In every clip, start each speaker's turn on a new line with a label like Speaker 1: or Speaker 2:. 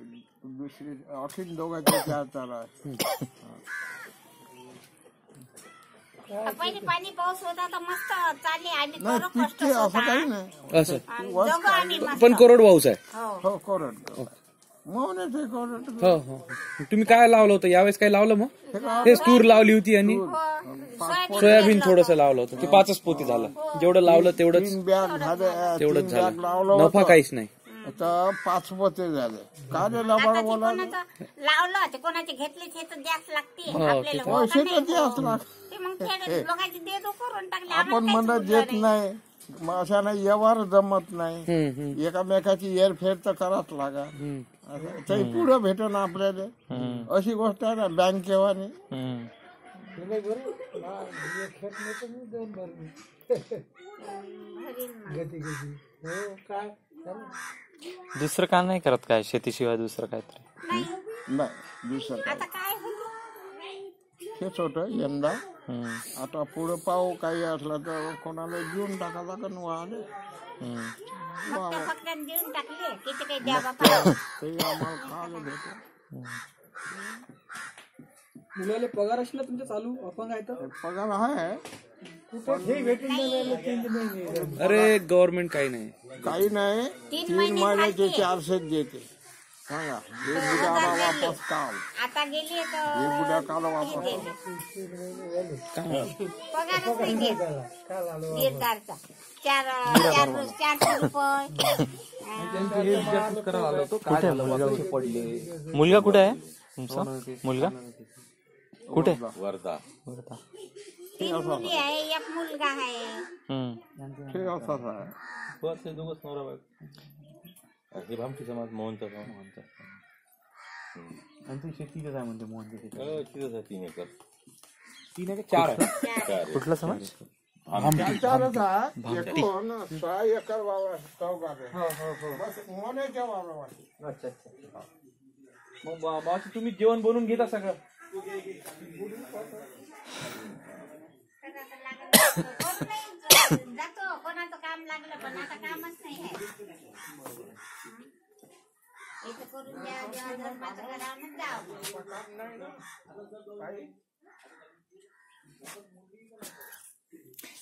Speaker 1: दुसरी आणखीन दोघांचे चार चार आहे
Speaker 2: पहिले पाणी पाऊस होता तर मस्त चालले. आम्ही
Speaker 1: नाही
Speaker 2: करू कष्ट
Speaker 1: पिकते असं
Speaker 2: स्वतः.
Speaker 1: काही नाही.
Speaker 3: असं.
Speaker 2: आणि दोघं आम्ही मस्त
Speaker 3: पण कोरड आहे.
Speaker 2: हो.
Speaker 1: हो कोरड. मौनच आहे कोरड.
Speaker 3: हो हो तुम्ही काय लावलं होतं? यावेळेस काय लावलं मग? तेच तूर लावली होती आणि
Speaker 2: हो. सोयाबीन
Speaker 3: सोयाबीन थोडस लावलं होतं. ते पाचच पोती झालं. जेवढं लावलं तेवढंच.
Speaker 1: तीन बॅग झाले
Speaker 3: तेवढंच
Speaker 1: तीन बॅग
Speaker 3: झालं
Speaker 1: लावलं
Speaker 3: नफा
Speaker 1: होतं.
Speaker 3: काहीच नाही.
Speaker 1: तर पाच पोते झाले. काय रे
Speaker 2: आता
Speaker 1: लबाड
Speaker 2: ते
Speaker 1: बोला
Speaker 2: कोणाचं लावलं कोणाचे घेतले ते तर द्याच लागते. आपल्याला हो का
Speaker 1: पैसे
Speaker 2: नाही?
Speaker 1: तर द्याच लाग
Speaker 2: ते मग ते लोकांचे देतो करून टाकले
Speaker 1: आपण
Speaker 2: आम्हाला
Speaker 1: म्हणत
Speaker 2: काहीच
Speaker 1: देत नाही. मग अशा नाही व्यवहार जमत नाही.
Speaker 3: हम्म,
Speaker 1: एकामेकाची हेरफेर तर कराच लागा. असं ते पुढं भेटन आपल्याला.
Speaker 3: हम्म,
Speaker 1: अशी गोष्ट आहे ना बँकेवानी
Speaker 3: हम्म. दुसरं का नाही करत काय? शेतीशिवाय दुसरं काहीतरी.
Speaker 2: नाही
Speaker 1: नाही दुसरं काय? हेच होतं यंदा.
Speaker 3: हम्म,
Speaker 1: आता पुढं पाहू काही असलं तर कोणाला देऊन टाकायचा का वाहने
Speaker 3: हम्म.
Speaker 2: मग त्या फक्त देऊन टाकले. किती काही द्या बापा
Speaker 1: ते आम्हाला खायला भेटत
Speaker 4: मुलाला पगार असला तुमच्या चालू? अपंग आहे तर?
Speaker 1: पगार आहे.
Speaker 3: अरे गव्हर्नमेंट काही नाही.
Speaker 1: काही नाही
Speaker 2: तीन महिने झाले.
Speaker 1: देते। सांगा हे बुड्याला वापस काल
Speaker 2: आता गेली
Speaker 1: हे।
Speaker 2: तर
Speaker 1: बुड्या काल वापस
Speaker 2: पगारच नाही देत दीडदारचा चार चार रोज चारशे रुपये।
Speaker 3: मुलगा कुठे आहे तुमचा मुलगा कुठे
Speaker 5: वर्धा
Speaker 3: वर्धा.
Speaker 2: तीन मुली आहे एक मुलगा आहे
Speaker 3: हम्म.
Speaker 1: हे असंच आहे
Speaker 5: वर्ष दोघच नवरा बायको हे भामटी समाज मोहनचा मोहनचा
Speaker 3: शेतीचं काय म्हणते मोहन
Speaker 5: हो, तिथंच आहे तीन एकर
Speaker 3: तीन आहे चार आहे
Speaker 5: चार आहे.
Speaker 3: कुठला समाज
Speaker 1: चारच आहे एकूण सहा एकर वावर चौकार बस मोन्याच्या वावरावर
Speaker 3: अच्छा अच्छा मग बा- मावशी तुम्ही जेवण बनवून घेता सगळं
Speaker 2: जातो कोणाचं काम लागलं पण आता कामच नाही आहे इथं धर्माचं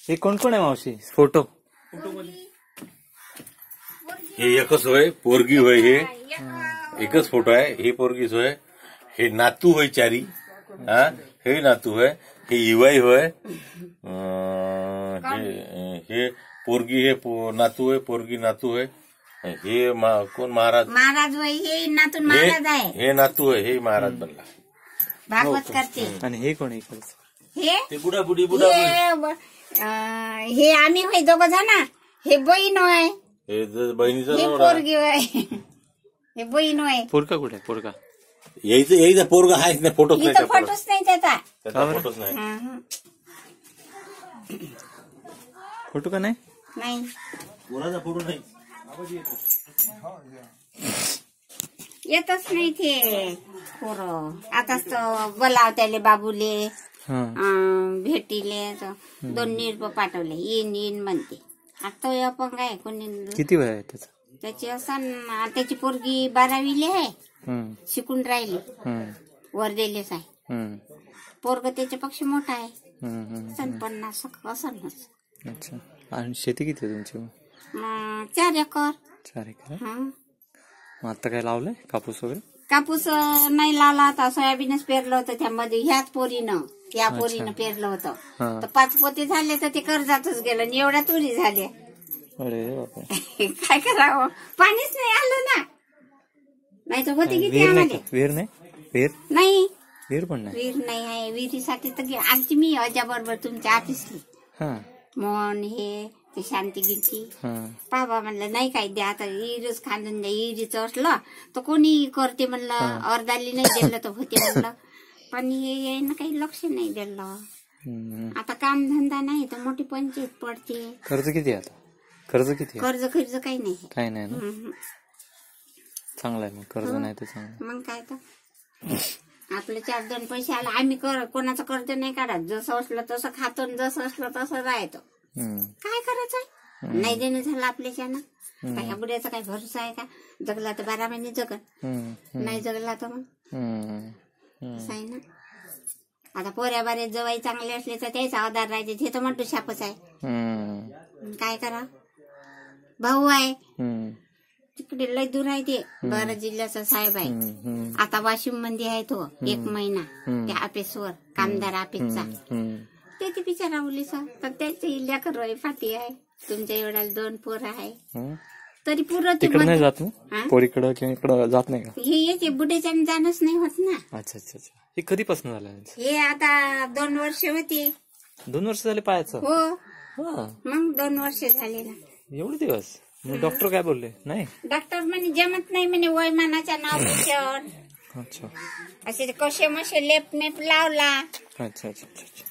Speaker 3: हे कोण कोण आहे मावशी? फोटो.
Speaker 5: हे एकच होय पोरगी होय हे. एकच फोटो आहे हे पोरगीच होय. हे नातू होय चारी. हा? हे नातू होय हे इवाई होय. अं, हे हे पोरगी हे पो- नातू होय पोरगी नातू होय. हे मा- कोण महाराज?
Speaker 2: महाराज वय हे नातून
Speaker 5: हे
Speaker 2: महाराज आहे.
Speaker 5: हे नातू हे महाराज बनला.
Speaker 2: भागवत करते.
Speaker 3: आणि हे कोण इकडचं?
Speaker 2: हे?
Speaker 5: ते बुडा बुडी बुडा
Speaker 2: हे ब- अं, हे आम्ही होय दोघ जण. हे बहीण होय.
Speaker 5: हे ज- बहिणीचा
Speaker 2: हे
Speaker 5: नवरा.
Speaker 2: पोरगी होय. हे बहीण होय.
Speaker 3: पोरका कुठे आहे? पोरका
Speaker 5: यायचं यायचा पोरगा आहेच नाही फोटोच नाही
Speaker 2: इथं
Speaker 5: त्या पोराचा.
Speaker 2: फोटोच नाही त्याचा
Speaker 5: त्याचा फोटोच नाही.
Speaker 2: हं, हं.
Speaker 3: फोटो का नाही?
Speaker 2: नाही.
Speaker 5: कोणाचा फोटो नाही?
Speaker 2: येतच नाही ते पोरं. आताच तो बोलाव त्याले बाबूले
Speaker 3: हा.
Speaker 2: अं, भेटीले तो दोन रुपये पाठवले. येईन येईन म्हणते. आता तो अपंग आहे कोणी
Speaker 3: किती वय आहे त्याचं?
Speaker 2: त्याची असं त्याची पोरगी बारावीली आहे.
Speaker 3: हम्म,
Speaker 2: शिकून राहिली.
Speaker 3: हम्म,
Speaker 2: वर्धेलेच आहे.
Speaker 3: हम्म,
Speaker 2: पोरग त्याच्या पक्ष मोठा आहे.
Speaker 3: हम्म, हम्म.
Speaker 2: सन पन्नास असनच
Speaker 3: अच्छा. आणि शेती किती आहे तुमची
Speaker 2: चार एकर.
Speaker 3: चार एकर आहे?
Speaker 2: हा.
Speaker 3: मग आता काय लावलंय? कापूस वगैरे?
Speaker 2: कापूस अं, नाही लावला होता सोयाबीनच पेरलं होतं त्यामध्ये. ह्याच पोरीनं. या पोरीनं पेरलं होतं.
Speaker 3: हा.
Speaker 2: तर पाच पोते झाले तर ते कर्जातच गेलं. आणि एवढ्या तुरी झाल्या.
Speaker 3: अरे बापरे.
Speaker 2: काय करावं? पाणीच नाही आलं ना. नाही तर होते किती
Speaker 3: विहीर नाही
Speaker 2: आम्हाला?
Speaker 3: का? विहीर नाही? विहीर
Speaker 2: नाही.
Speaker 3: विहीर पण नाही.
Speaker 2: विहीर नाही आहे. विहिरीसाठी तर गे- आलती मी अजा बरोबर तुमच्या ऑफिसली
Speaker 3: हा.
Speaker 2: मोहन हे ते शांती गिंती बाबा म्हणलं नाही काय द्या आता इरीच खांदून द्या इरीचं असलं तर कोणी करते म्हणलं अर्धाली नाही दिलं तर होते म्हणलं. पण हे यायनं काही लक्ष नाही दिलं. आता काम धंदा नाही तर मोठी पंचायत पडते.
Speaker 3: कर्ज किती आता? कर्ज किती
Speaker 2: कर्ज खर्च काही नाही.
Speaker 3: काही नाही ना. चांगलं आहे मग कर्ज नाही तर चांगलं.
Speaker 2: मग काय तर? आपले चार दोन पैसे आले आम्ही कोणाचं कर्ज नाही काढत. जसं असलं तसं खातो जसं असलं तसं राहतो. काय करायचंय नाही देणं झालं आपल्याच्यानं ह्या बुड्याचा काही भरोसा आहे का? जगला तर बारा महिने
Speaker 3: हम्म,
Speaker 2: नाही जगला तर मग? आहे ना? आता पोऱ्या बारे जवाई चांगले असले तर त्याचा आधार राहायचे ते तर म्हणतो शापच आहे. काय करा भाऊ आहे. तिकडे लय दूर आहे ते. बारा जिल्ह्याचा साहेब आहे. आता वाशिममध्ये आहे तो. एक महिना. त्या आपेसवर कामदार आपेसचा ते ती बिचारा मुलीचा? तर त्याची लेकर रोय फाटी आहे. तुमच्या एवढ्या दोन पोर आहे. तरी पुरं
Speaker 3: तिकडे नाही जात
Speaker 2: हा?
Speaker 3: ना पोरीकडं किंवा इकडं जात नाही का?
Speaker 2: हे येते बुड्याच्या जाणंच नाही होत ना.
Speaker 3: अच्छा अच्छा अच्छा. हे कधीपासून झालं यांचं?
Speaker 2: हे आता दोन वर्ष होते.
Speaker 3: दोन वर्ष झाले पायाचं?
Speaker 2: हो.
Speaker 3: हा.
Speaker 2: मग दोन वर्ष झाले ना.
Speaker 3: एवढे दिवस? मग डॉक्टर काय बोलले? नाही?
Speaker 2: डॉक्टर म्हणे जमत नाही म्हणे वयमानाच्या नाव
Speaker 3: अच्छा.
Speaker 2: असे कसे मसे लेप नेप लावला.
Speaker 3: अच्छा अच्छा अच्छा अच्छा.